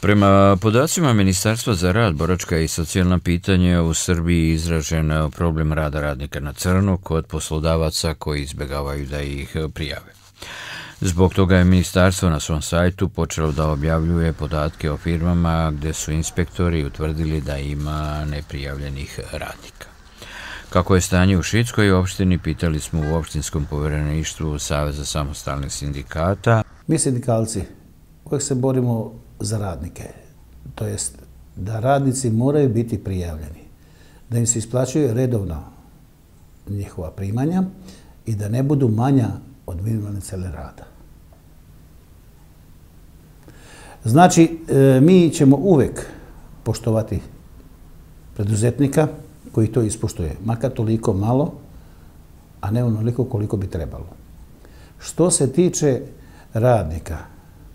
Prema podacima Ministarstva za rad, boračka i socijalna pitanja u Srbiji izražen eh, problem rada radnika na crno kod poslodavaca koji izbjegavaju da ih eh, prijave. Zbog toga je ministarstvo na svom sajtu počelo da objavljuje podatke o firmama gde su inspektori utvrdili da ima neprijavljenih radnika. Kako je stanje u Šitskoj opštini, pitali smo u opštinskom povereništvu Saveza samostalnih sindikata. Mi sindikalci kojeg se borimo za radnike, to jest da radnici moraju biti prijavljeni, da im se isplaćuje redovno njihova primanja i da ne budu manja od minimalne cele rada. Znači, e, mi ćemo uvek poštovati preduzetnika koji to ispoštuje, makar toliko malo, a ne onoliko koliko bi trebalo. Što se tiče radnika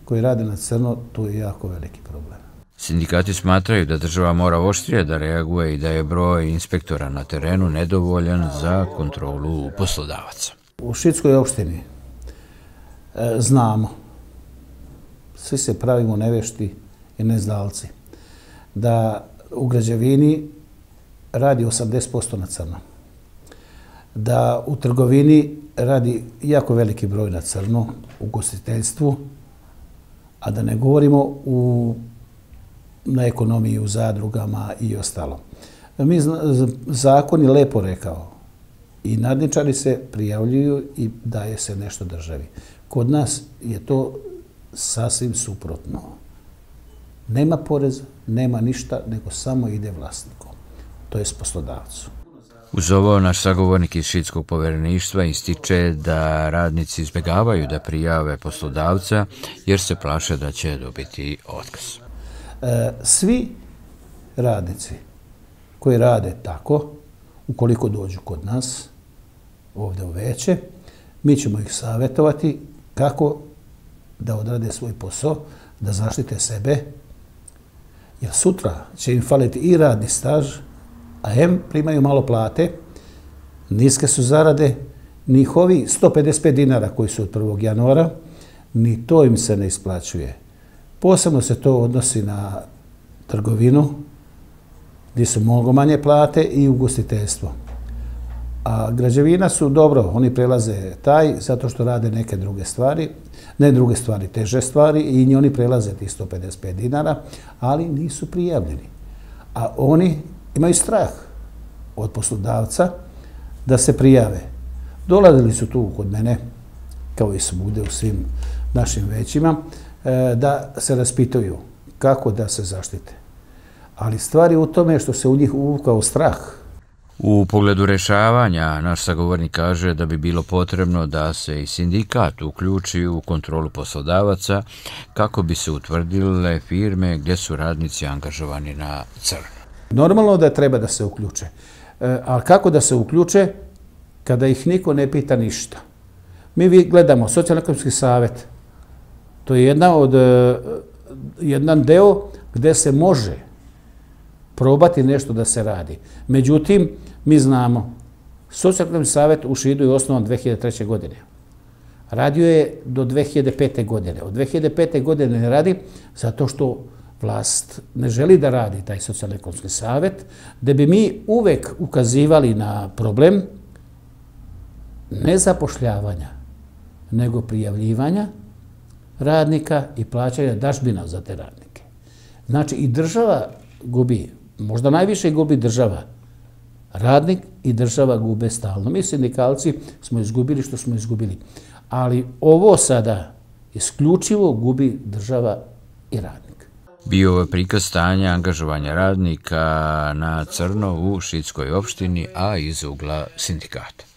koji rade na crno, to je jako veliki problem. Sindikati smatraju da država mora oštrije da reaguje i da je broj inspektora na terenu nedovoljan za kontrolu poslodavaca. U Šitskoj opštini e, znamo, svi se pravimo nevešti i nezdalci, da u građevini radi 80% na crno. Da u trgovini radi jako veliki broj na crno, u gostiteljstvu, a da ne govorimo u, na ekonomiji, u zadrugama i ostalo. Mi zakon je lepo rekao i nadničari se prijavljuju i daje se nešto državi. Kod nas je to sasvim suprotno. Nema poreza, nema ništa, nego samo ide vlasnikom, to je s poslodavcu. Uz ovo, naš sagovornik iz Šitskog povjereništva ističe da radnici izbjegavaju da prijave poslodavca jer se plaše da će dobiti otkaz. E, svi radnici koji rade tako, ukoliko dođu kod nas, ovdje u veće, mi ćemo ih savjetovati kako da odrade svoj posao, da zaštite sebe, jer sutra će im faliti i radni staž, a M primaju malo plate, niske su zarade, njihovi 155 dinara koji su od 1. januara, ni to im se ne isplaćuje. Posebno se to odnosi na trgovinu, gdje su mnogo manje plate i ugostiteljstvo. A građevina su dobro, oni prelaze taj zato što rade neke druge stvari, ne druge stvari, teže stvari i oni prelaze tih 155 dinara, ali nisu prijavljeni. A oni imaju strah od poslodavca da se prijave. Dolazili su tu kod mene, kao i svude u svim našim većima, e, da se raspitaju kako da se zaštite. Ali stvari u tome što se u njih uvukao strah. U pogledu rešavanja, naš sagovornik kaže da bi bilo potrebno da se i sindikat uključi u kontrolu poslodavaca kako bi se utvrdile firme gdje su radnici angažovani na crno. Normalno da treba da se uključe. E, ali kako da se uključe kada ih niko ne pita ništa? Mi gledamo socijalno-ekonomski savjet. To je jedna od, e, jedan deo gde se može probati nešto da se radi. Međutim, mi znamo, socijalno-ekonomski savjet u Šidu je osnovan 2003. godine. Radio je do 2005. godine. Od 2005. godine ne radi zato što vlast ne želi da radi taj socijalno-ekonomski savjet, da bi mi uvek ukazivali na problem ne zapošljavanja, nego prijavljivanja radnika i plaćanja dažbina za te radnike. Znači i država gubi, možda najviše gubi država, radnik i država gube stalno. Mi sindikalci smo izgubili što smo izgubili. Ali ovo sada isključivo gubi država i radnik bio je prikaz stanja angažovanja radnika na crno u Šitskoj opštini, a iz ugla sindikata.